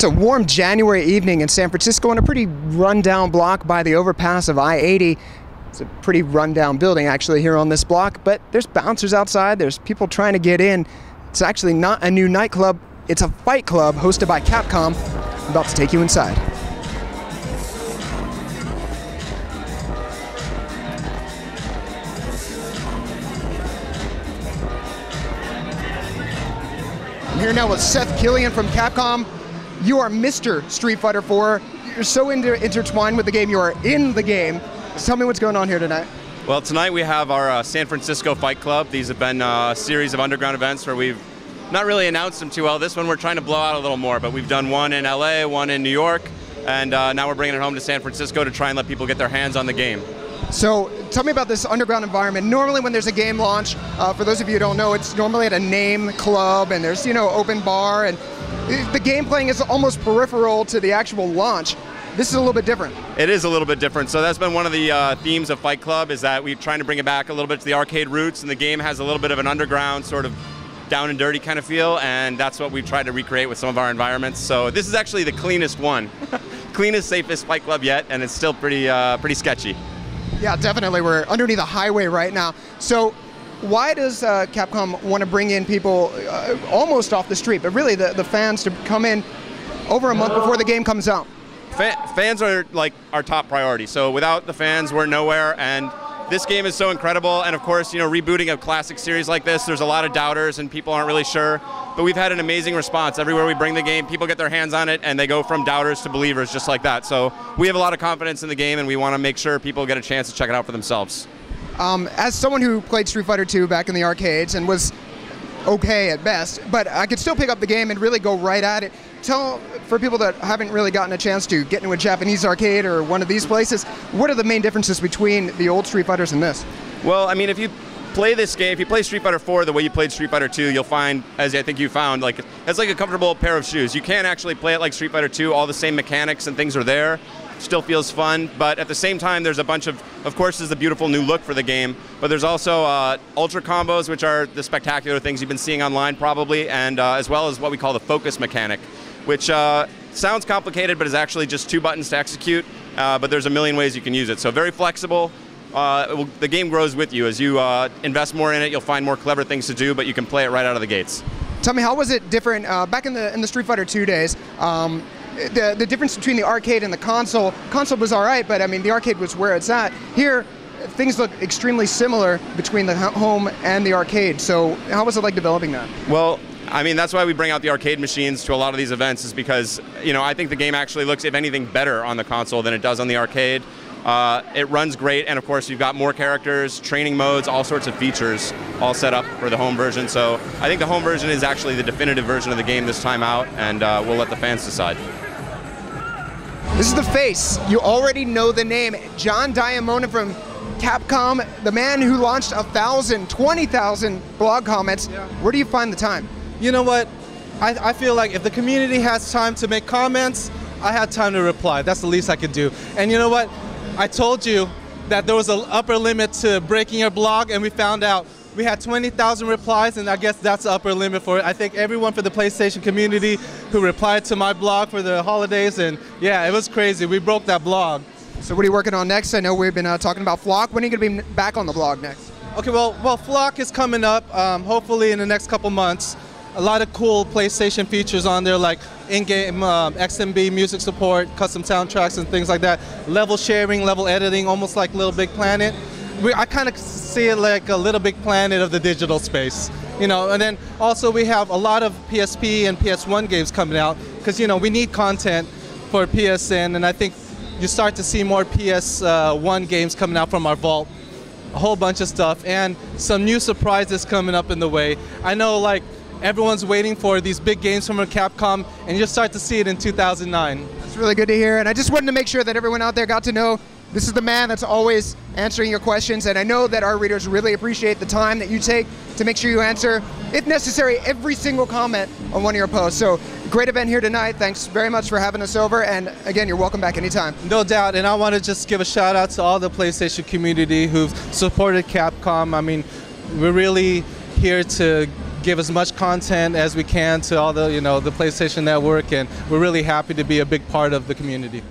It's a warm January evening in San Francisco in a pretty rundown block by the overpass of I 80. It's a pretty rundown building actually here on this block, but there's bouncers outside, there's people trying to get in. It's actually not a new nightclub, it's a fight club hosted by Capcom. I'm about to take you inside. I'm here now with Seth Killian from Capcom. You are Mr. Street Fighter 4. You're so inter- intertwined with the game, you are in the game. Tell me what's going on here tonight. Well, tonight we have our uh, San Francisco Fight Club. These have been uh, a series of underground events where we've not really announced them too well. This one we're trying to blow out a little more, but we've done one in LA, one in New York, and uh, now we're bringing it home to San Francisco to try and let people get their hands on the game. So, tell me about this underground environment. Normally, when there's a game launch, uh, for those of you who don't know, it's normally at a name club, and there's you know open bar, and the game playing is almost peripheral to the actual launch. This is a little bit different. It is a little bit different. So that's been one of the uh, themes of Fight Club is that we're trying to bring it back a little bit to the arcade roots, and the game has a little bit of an underground sort of down and dirty kind of feel, and that's what we've tried to recreate with some of our environments. So this is actually the cleanest one, cleanest, safest Fight Club yet, and it's still pretty uh, pretty sketchy. Yeah, definitely. We're underneath a highway right now. So, why does uh, Capcom want to bring in people uh, almost off the street, but really the, the fans to come in over a month before the game comes out? Fa- fans are like our top priority. So without the fans, we're nowhere. And this game is so incredible. And of course, you know, rebooting a classic series like this, there's a lot of doubters and people aren't really sure. But we've had an amazing response. Everywhere we bring the game, people get their hands on it and they go from doubters to believers just like that. So we have a lot of confidence in the game and we want to make sure people get a chance to check it out for themselves. Um, as someone who played Street Fighter II back in the arcades and was okay at best, but I could still pick up the game and really go right at it. Tell for people that haven't really gotten a chance to get into a Japanese arcade or one of these places, what are the main differences between the old Street Fighters and this? Well, I mean, if you play this game, if you play Street Fighter 4 the way you played Street Fighter 2, you'll find, as I think you found, like it's like a comfortable pair of shoes. You can't actually play it like Street Fighter 2. All the same mechanics and things are there. Still feels fun, but at the same time, there's a bunch of, of course, there's a beautiful new look for the game. But there's also uh, ultra combos, which are the spectacular things you've been seeing online probably, and uh, as well as what we call the focus mechanic, which uh, sounds complicated, but is actually just two buttons to execute. Uh, but there's a million ways you can use it. So very flexible. Uh, will, the game grows with you as you uh, invest more in it. You'll find more clever things to do, but you can play it right out of the gates. Tell me, how was it different uh, back in the in the Street Fighter 2 days? Um, the the difference between the arcade and the console. Console was all right, but I mean the arcade was where it's at. Here, things look extremely similar between the home and the arcade. So, how was it like developing that? Well, I mean, that's why we bring out the arcade machines to a lot of these events, is because, you know, I think the game actually looks, if anything, better on the console than it does on the arcade. Uh, it runs great, and of course, you've got more characters, training modes, all sorts of features all set up for the home version. So I think the home version is actually the definitive version of the game this time out, and uh, we'll let the fans decide. This is the face. You already know the name. John Diamonon from Capcom, the man who launched a thousand, 20,000 blog comments. Yeah. Where do you find the time? You know what? I, I feel like if the community has time to make comments, I have time to reply. That's the least I could do. And you know what? I told you that there was an upper limit to breaking your blog, and we found out we had 20,000 replies, and I guess that's the upper limit for it. I thank everyone for the PlayStation community who replied to my blog for the holidays, and yeah, it was crazy. We broke that blog. So, what are you working on next? I know we've been uh, talking about Flock. When are you going to be back on the blog next? Okay, well, well, Flock is coming up. Um, hopefully in the next couple months. A lot of cool PlayStation features on there, like in-game um, XMB music support, custom soundtracks, and things like that. Level sharing, level editing, almost like Little Big Planet. We, I kind of see it like a Little Big Planet of the digital space, you know. And then also we have a lot of PSP and PS1 games coming out because you know we need content for PSN, and I think you start to see more PS1 games coming out from our vault a whole bunch of stuff and some new surprises coming up in the way. I know like everyone's waiting for these big games from Capcom and you'll start to see it in 2009. It's really good to hear. And I just wanted to make sure that everyone out there got to know this is the man that's always answering your questions. And I know that our readers really appreciate the time that you take to make sure you answer, if necessary, every single comment on one of your posts. So great event here tonight. Thanks very much for having us over. And again, you're welcome back anytime. No doubt, and I want to just give a shout out to all the PlayStation community who've supported Capcom. I mean, we're really here to give as much content as we can to all the you know the PlayStation Network, and we're really happy to be a big part of the community.